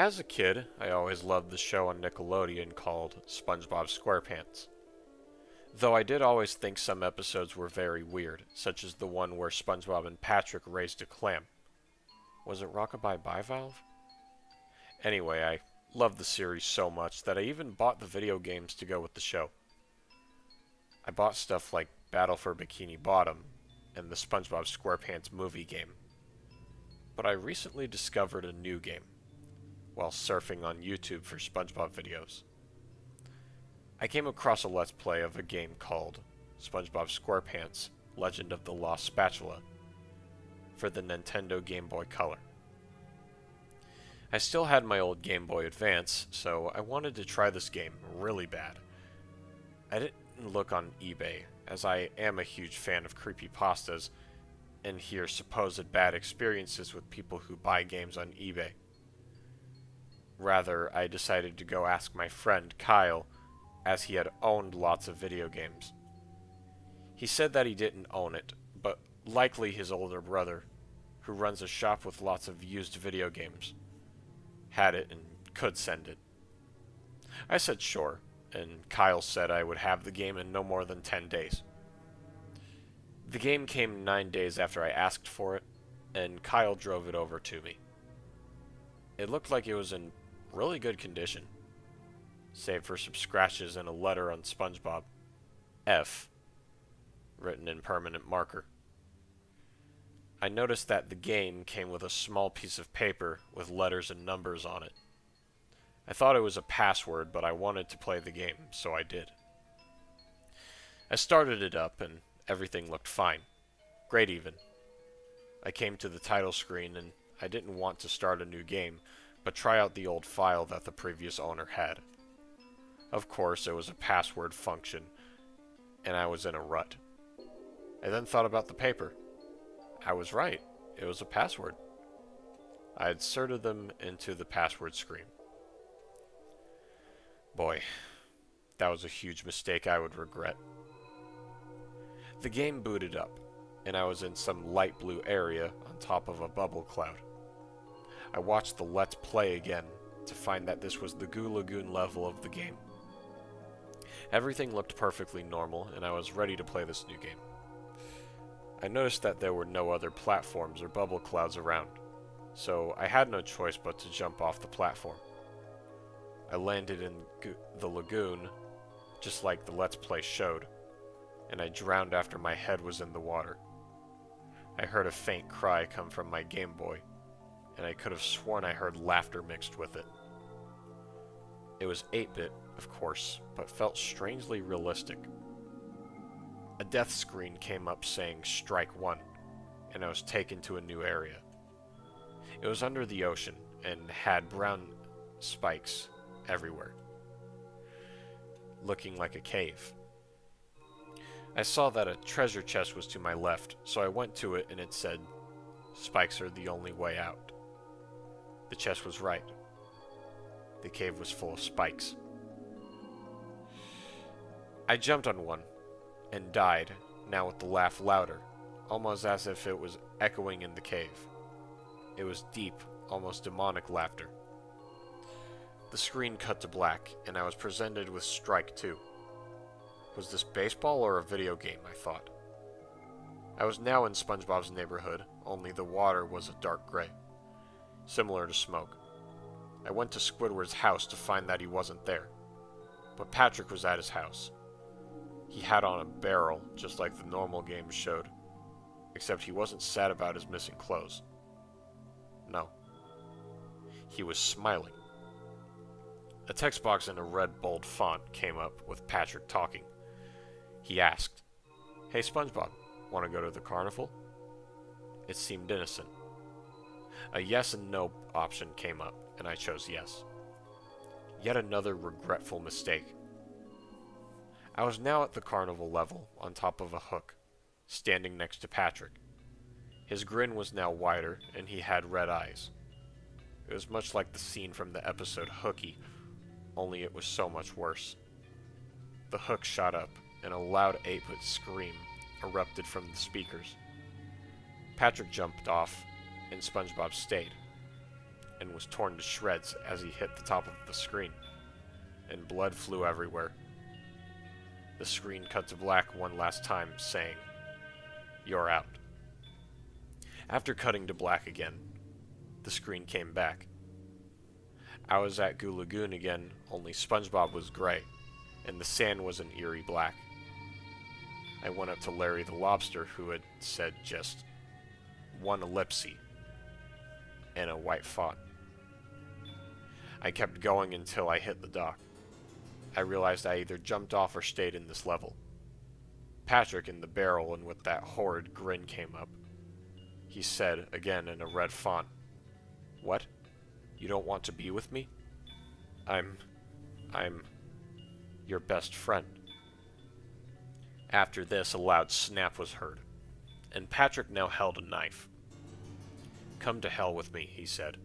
As a kid, I always loved the show on Nickelodeon called SpongeBob SquarePants. Though I did always think some episodes were very weird, such as the one where SpongeBob and Patrick raised a clam. Was it Rockabye Bivalve? Anyway, I loved the series so much that I even bought the video games to go with the show. I bought stuff like Battle for Bikini Bottom and the SpongeBob SquarePants movie game. But I recently discovered a new game while surfing on YouTube for SpongeBob videos. I came across a Let's Play of a game called SpongeBob SquarePants Legend of the Lost Spatula for the Nintendo Game Boy Color. I still had my old Game Boy Advance, so I wanted to try this game really bad. I didn't look on eBay, as I am a huge fan of creepypastas and hear supposed bad experiences with people who buy games on eBay. Rather, I decided to go ask my friend Kyle, as he had owned lots of video games. He said that he didn't own it, but likely his older brother, who runs a shop with lots of used video games, had it and could send it. I said sure, and Kyle said I would have the game in no more than 10 days. The game came 9 days after I asked for it, and Kyle drove it over to me. It looked like it was in really good condition, save for some scratches and a letter on SpongeBob. F, written in permanent marker. I noticed that the game came with a small piece of paper with letters and numbers on it. I thought it was a password, but I wanted to play the game, so I did. I started it up, and everything looked fine. Great even. I came to the title screen, and I didn't want to start a new game, but try out the old file that the previous owner had. Of course, it was a password function, and I was in a rut. I then thought about the paper. I was right. It was a password. I inserted them into the password screen. Boy, that was a huge mistake I would regret. The game booted up, and I was in some light blue area on top of a bubble cloud. I watched the Let's Play again to find that this was the Goo Lagoon level of the game. Everything looked perfectly normal, and I was ready to play this new game. I noticed that there were no other platforms or bubble clouds around, so I had no choice but to jump off the platform. I landed in the lagoon, just like the Let's Play showed, and I drowned after my head was in the water. I heard a faint cry come from my Game Boy, and I could have sworn I heard laughter mixed with it. It was 8-bit, of course, but felt strangely realistic. A death screen came up saying Strike 1, and I was taken to a new area. It was under the ocean, and had brown spikes everywhere, looking like a cave. I saw that a treasure chest was to my left, so I went to it and it said, Spikes are the only way out. The chest was right. The cave was full of spikes. I jumped on one and died, now with the laugh louder, almost as if it was echoing in the cave. It was deep, almost demonic laughter. The screen cut to black, and I was presented with Strike 2. Was this baseball or a video game, I thought. I was now in SpongeBob's neighborhood, only the water was a dark gray similar to smoke. I went to Squidward's house to find that he wasn't there. But Patrick was at his house. He had on a barrel, just like the normal games showed. Except he wasn't sad about his missing clothes. No. He was smiling. A text box in a red bold font came up with Patrick talking. He asked, Hey SpongeBob, want to go to the carnival? It seemed innocent. A yes and no option came up, and I chose yes. Yet another regretful mistake. I was now at the carnival level, on top of a hook, standing next to Patrick. His grin was now wider, and he had red eyes. It was much like the scene from the episode Hooky, only it was so much worse. The hook shot up, and a loud 8-bit scream erupted from the speakers. Patrick jumped off, and SpongeBob stayed. and was torn to shreds as he hit the top of the screen, and blood flew everywhere. The screen cut to black one last time, saying, You're out. After cutting to black again, the screen came back. I was at Goo Lagoon again, only SpongeBob was gray, and the sand was an eerie black. I went up to Larry the Lobster, who had said just one ellipse and a white font. I kept going until I hit the dock. I realized I either jumped off or stayed in this level. Patrick in the barrel and with that horrid grin came up. He said, again in a red font, What? You don't want to be with me? I'm... I'm... your best friend. After this, a loud snap was heard, and Patrick now held a knife. Come to hell with me, he said.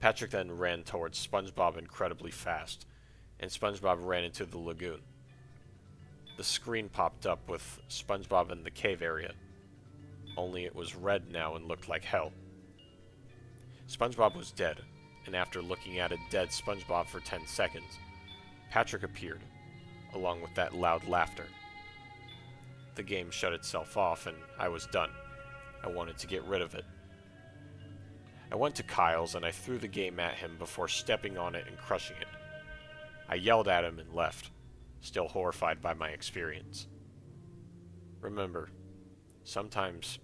Patrick then ran towards SpongeBob incredibly fast, and SpongeBob ran into the lagoon. The screen popped up with SpongeBob in the cave area, only it was red now and looked like hell. SpongeBob was dead, and after looking at a dead SpongeBob for 10 seconds, Patrick appeared, along with that loud laughter. The game shut itself off, and I was done. I wanted to get rid of it. I went to Kyle's and I threw the game at him before stepping on it and crushing it. I yelled at him and left, still horrified by my experience. Remember, sometimes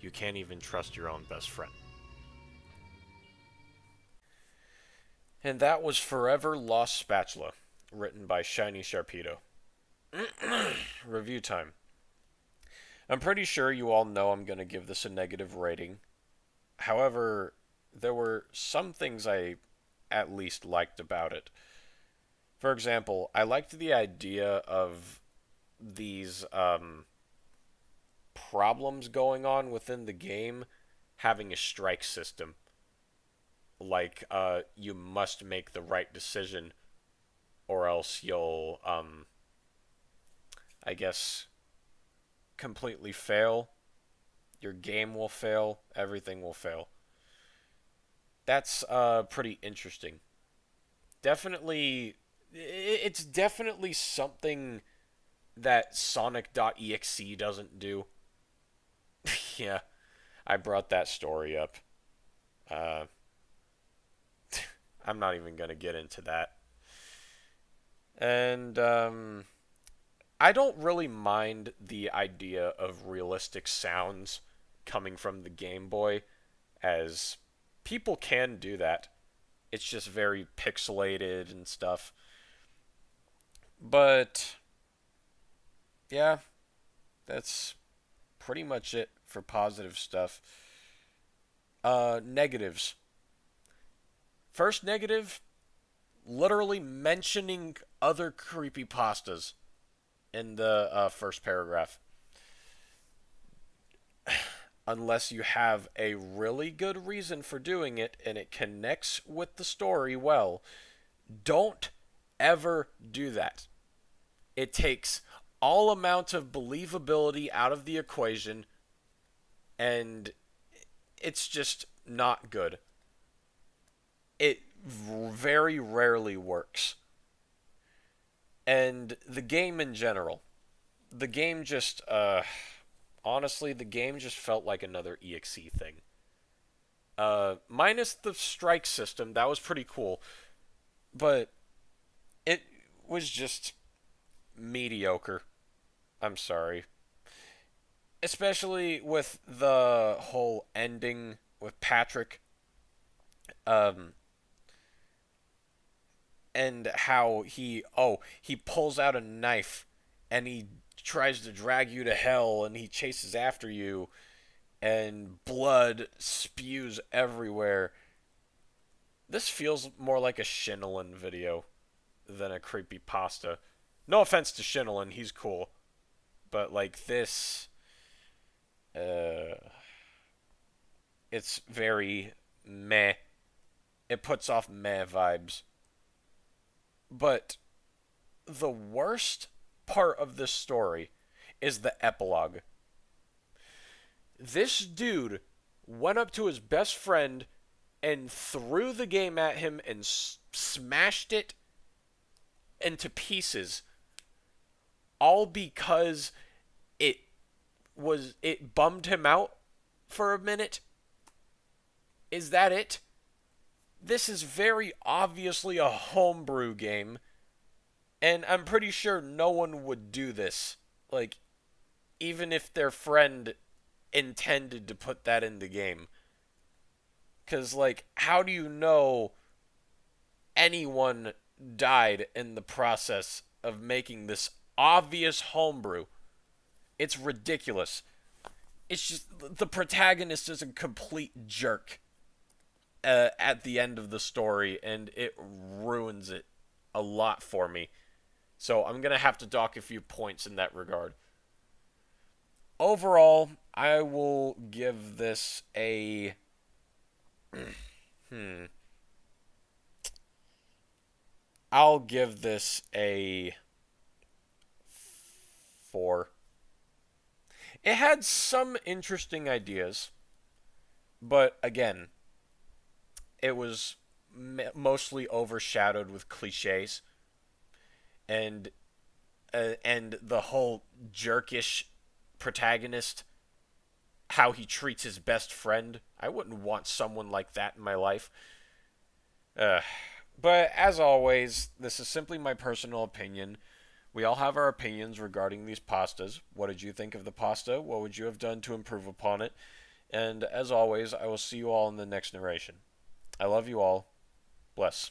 you can't even trust your own best friend. And that was Forever Lost Spatula, written by Shiny Sharpedo. Review time. I'm pretty sure you all know I'm going to give this a negative rating. However, there were some things I at least liked about it. For example, I liked the idea of these um, problems going on within the game having a strike system. Like, uh, you must make the right decision, or else you'll, um, I guess, completely fail. Your game will fail. Everything will fail. That's uh, pretty interesting. Definitely, it's definitely something that Sonic.exe doesn't do. yeah, I brought that story up. Uh, I'm not even going to get into that. And um, I don't really mind the idea of realistic sounds coming from the Game Boy, as people can do that. It's just very pixelated and stuff. But, yeah, that's pretty much it for positive stuff. Uh, negatives. First negative, literally mentioning other creepy pastas in the uh, first paragraph. Unless you have a really good reason for doing it and it connects with the story well, don't ever do that. It takes all amount of believability out of the equation and it's just not good. It very rarely works. And the game in general, the game just, uh, honestly, the game just felt like another EXE thing. Uh, minus the strike system, that was pretty cool. But it was just mediocre. I'm sorry. Especially with the whole ending with Patrick. Um, and how he oh he pulls out a knife and he tries to drag you to hell and he chases after you and blood spews everywhere. This feels more like a Shinolin video than a creepy pasta. No offense to Shinolin, he's cool. But like this uh it's very meh. It puts off meh vibes. But the worst part of this story is the epilogue. This dude went up to his best friend and threw the game at him and s- smashed it into pieces all because it was it bummed him out for a minute. Is that it? This is very obviously a homebrew game and i'm pretty sure no one would do this like even if their friend intended to put that in the game because, like, how do you know anyone died in the process of making this obvious homebrew? It's ridiculous. It's just the protagonist is a complete jerk uh, at the end of the story, and it ruins it a lot for me. So I'm going to have to dock a few points in that regard. Overall, I will give this a hmm. I'll give this a four. It had some interesting ideas, but again, it was mostly overshadowed with cliches and uh, and the whole jerkish protagonist how he treats his best friend. I wouldn't want someone like that in my life. Uh, but as always, this is simply my personal opinion. We all have our opinions regarding these pastas. What did you think of the pasta? What would you have done to improve upon it? And as always, I will see you all in the next narration. I love you all. Bless.